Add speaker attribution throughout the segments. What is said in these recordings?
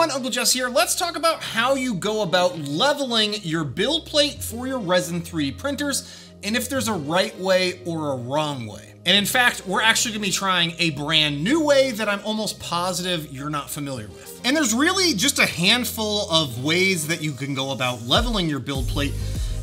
Speaker 1: everyone, Uncle Jessy here. Let's talk about how you go about leveling your build plate for your Resin 3D printers and if there's a right way or a wrong way. And in fact, we're actually gonna be trying a brand new way that I'm almost positive you're not familiar with. And there's really just a handful of ways that you can go about leveling your build plate.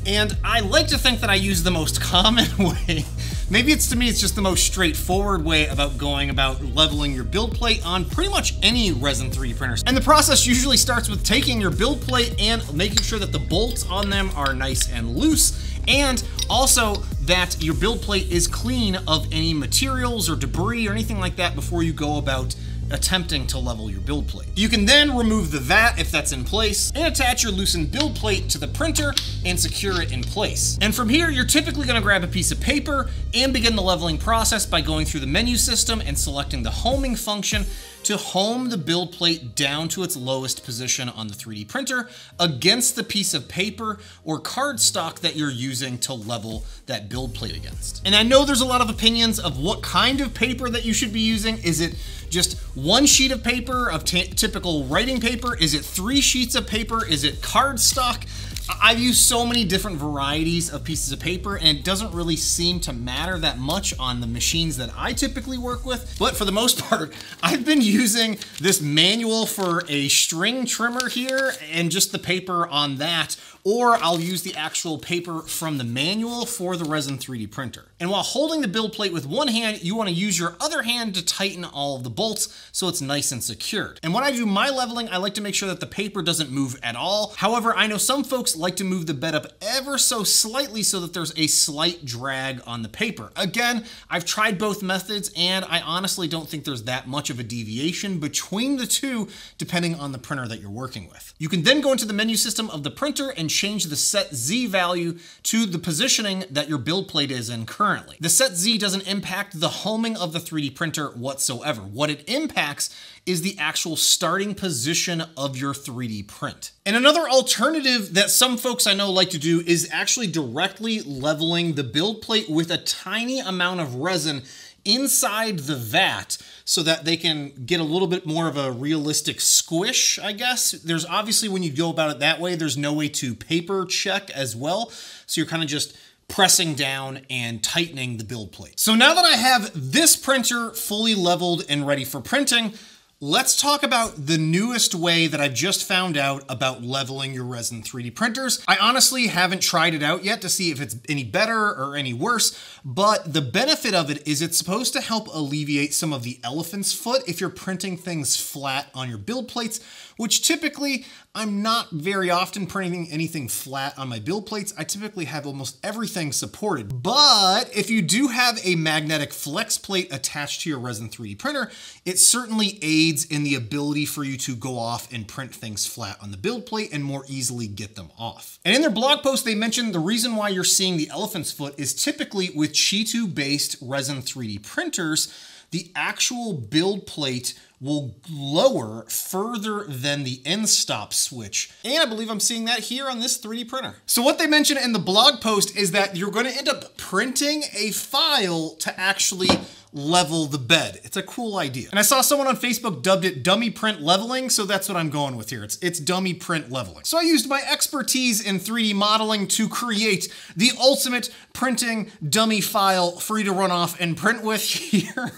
Speaker 1: And I like to think that I use the most common way Maybe it's to me, it's just the most straightforward way about going about leveling your build plate on pretty much any resin 3D printers. And the process usually starts with taking your build plate and making sure that the bolts on them are nice and loose and also that your build plate is clean of any materials or debris or anything like that before you go about attempting to level your build plate. You can then remove the vat if that's in place and attach your loosened build plate to the printer and secure it in place. And from here, you're typically gonna grab a piece of paper and begin the leveling process by going through the menu system and selecting the homing function to home the build plate down to its lowest position on the 3D printer against the piece of paper or cardstock that you're using to level that build plate against. And I know there's a lot of opinions of what kind of paper that you should be using. Is it just one sheet of paper of typical writing paper? Is it three sheets of paper? Is it cardstock? I've used so many different varieties of pieces of paper and it doesn't really seem to matter that much on the machines that I typically work with. But for the most part, I've been using this manual for a string trimmer here and just the paper on that or I'll use the actual paper from the manual for the Resin 3D printer. And while holding the build plate with one hand, you wanna use your other hand to tighten all of the bolts so it's nice and secured. And when I do my leveling, I like to make sure that the paper doesn't move at all. However, I know some folks like to move the bed up ever so slightly so that there's a slight drag on the paper. Again, I've tried both methods and I honestly don't think there's that much of a deviation between the two depending on the printer that you're working with. You can then go into the menu system of the printer and change the set Z value to the positioning that your build plate is in currently. The set Z doesn't impact the homing of the 3D printer whatsoever. What it impacts is the actual starting position of your 3D print. And another alternative that some folks I know like to do is actually directly leveling the build plate with a tiny amount of resin inside the vat so that they can get a little bit more of a realistic squish, I guess. There's obviously, when you go about it that way, there's no way to paper check as well. So you're kind of just pressing down and tightening the build plate. So now that I have this printer fully leveled and ready for printing, Let's talk about the newest way that I've just found out about leveling your resin 3D printers. I honestly haven't tried it out yet to see if it's any better or any worse, but the benefit of it is it's supposed to help alleviate some of the elephant's foot if you're printing things flat on your build plates, which typically I'm not very often printing anything flat on my build plates. I typically have almost everything supported. But if you do have a magnetic flex plate attached to your Resin 3D printer, it certainly aids in the ability for you to go off and print things flat on the build plate and more easily get them off. And in their blog post, they mentioned the reason why you're seeing the elephant's foot is typically with ChiTu-based Resin 3D printers, the actual build plate will lower further than the end stop switch. And I believe I'm seeing that here on this 3D printer. So what they mention in the blog post is that you're gonna end up printing a file to actually level the bed. It's a cool idea. And I saw someone on Facebook dubbed it dummy print leveling, so that's what I'm going with here. It's, it's dummy print leveling. So I used my expertise in 3D modeling to create the ultimate printing dummy file you to run off and print with here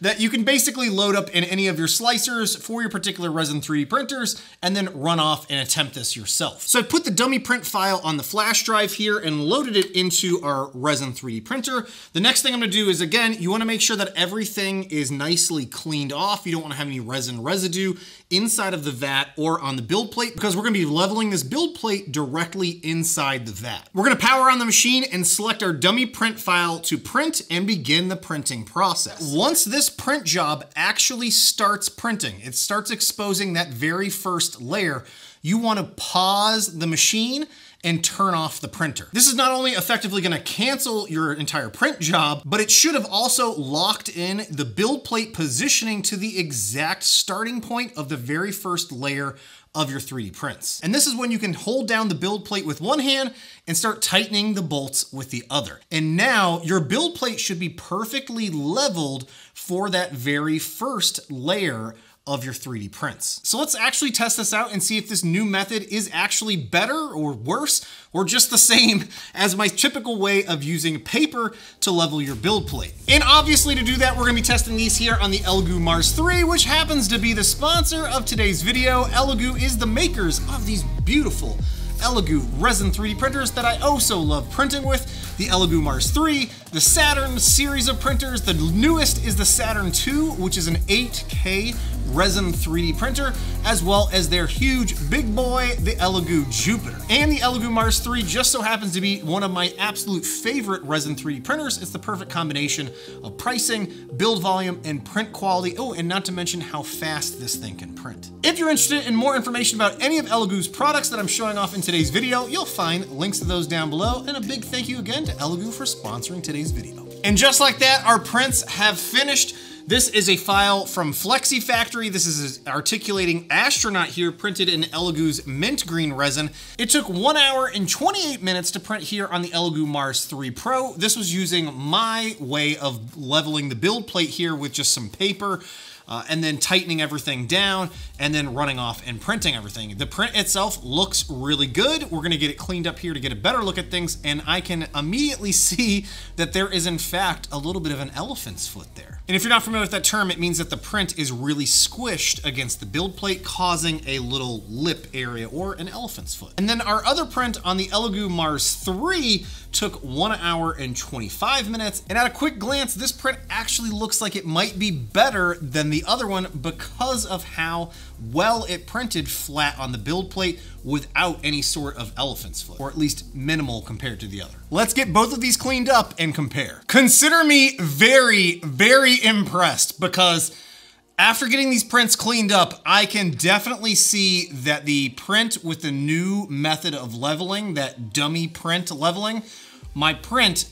Speaker 1: that you can basically load up in any of your slicers for your particular resin 3D printers and then run off and attempt this yourself. So I put the dummy print file on the flash drive here and loaded it into our resin 3D printer. The next thing I'm gonna do is again, you wanna make sure that everything is nicely cleaned off. You don't wanna have any resin residue inside of the vat or on the build plate because we're gonna be leveling this build plate directly inside the vat. We're gonna power on the machine and select our dummy print file to print and begin the printing process. Once this print job actually starts printing, it starts exposing that very first layer, you wanna pause the machine and turn off the printer. This is not only effectively gonna cancel your entire print job, but it should have also locked in the build plate positioning to the exact starting point of the very first layer of your 3D prints. And this is when you can hold down the build plate with one hand and start tightening the bolts with the other. And now your build plate should be perfectly leveled for that very first layer of your 3D prints. So let's actually test this out and see if this new method is actually better or worse or just the same as my typical way of using paper to level your build plate. And obviously to do that, we're gonna be testing these here on the Elegoo Mars 3, which happens to be the sponsor of today's video. Elegoo is the makers of these beautiful Elegoo resin 3D printers that I oh also love printing with, the Elegoo Mars 3, the Saturn series of printers. The newest is the Saturn 2, which is an 8K resin 3D printer, as well as their huge big boy, the Elegoo Jupiter. And the Elegoo Mars 3 just so happens to be one of my absolute favorite resin 3D printers. It's the perfect combination of pricing, build volume, and print quality. Oh, and not to mention how fast this thing can print. If you're interested in more information about any of Elegoo's products that I'm showing off in today's video, you'll find links to those down below. And a big thank you again to Elegoo for sponsoring today's video. And just like that, our prints have finished. This is a file from Flexi Factory. This is an articulating astronaut here printed in Elegoo's mint green resin. It took one hour and 28 minutes to print here on the Elegoo Mars 3 Pro. This was using my way of leveling the build plate here with just some paper uh, and then tightening everything down and then running off and printing everything. The print itself looks really good. We're gonna get it cleaned up here to get a better look at things and I can immediately see that there is in fact a little bit of an elephant's foot there. And if you're not familiar with that term, it means that the print is really squished against the build plate, causing a little lip area or an elephant's foot. And then our other print on the Elegoo Mars 3 took one hour and 25 minutes. And at a quick glance, this print actually looks like it might be better than the other one because of how well it printed flat on the build plate without any sort of elephant's foot, or at least minimal compared to the other. Let's get both of these cleaned up and compare. Consider me very, very impressed because after getting these prints cleaned up, I can definitely see that the print with the new method of leveling, that dummy print leveling, my print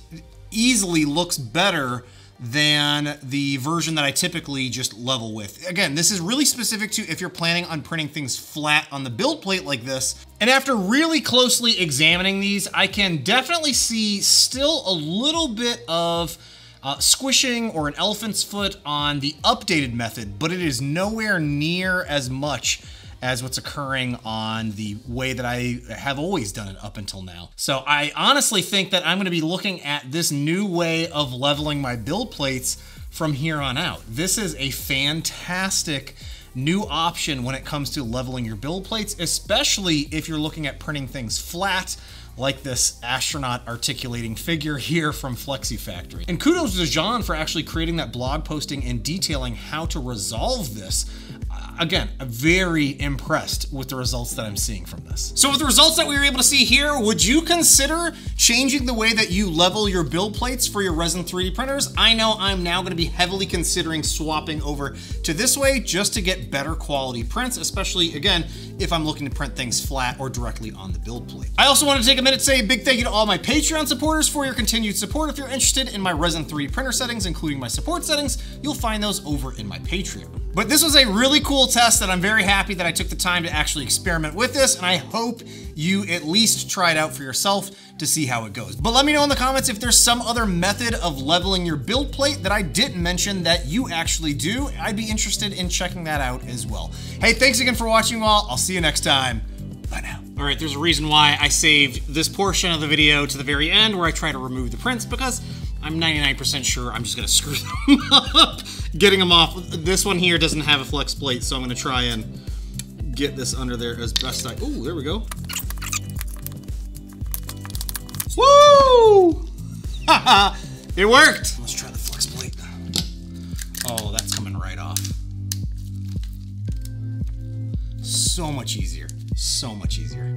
Speaker 1: easily looks better than the version that I typically just level with. Again, this is really specific to if you're planning on printing things flat on the build plate like this. And after really closely examining these, I can definitely see still a little bit of uh, squishing or an elephant's foot on the updated method, but it is nowhere near as much as what's occurring on the way that I have always done it up until now. So I honestly think that I'm gonna be looking at this new way of leveling my build plates from here on out. This is a fantastic new option when it comes to leveling your build plates, especially if you're looking at printing things flat like this astronaut articulating figure here from Flexi Factory. And kudos to John for actually creating that blog posting and detailing how to resolve this again, very impressed with the results that I'm seeing from this. So with the results that we were able to see here, would you consider changing the way that you level your build plates for your resin 3D printers? I know I'm now gonna be heavily considering swapping over to this way just to get better quality prints, especially again, if I'm looking to print things flat or directly on the build plate. I also want to take a minute to say a big thank you to all my Patreon supporters for your continued support. If you're interested in my resin 3D printer settings, including my support settings, you'll find those over in my Patreon. But this was a really cool test that I'm very happy that I took the time to actually experiment with this, and I hope you at least try it out for yourself to see how it goes. But let me know in the comments if there's some other method of leveling your build plate that I didn't mention that you actually do. I'd be interested in checking that out as well. Hey, thanks again for watching all. I'll see you next time. Bye now. All right, there's a reason why I saved this portion of the video to the very end where I try to remove the prints because I'm 99% sure I'm just gonna screw them up getting them off. This one here doesn't have a flex plate, so I'm gonna try and get this under there as best I, oh, there we go. Woo! it worked! Let's try the flex plate. Oh, that's coming right off. So much easier, so much easier.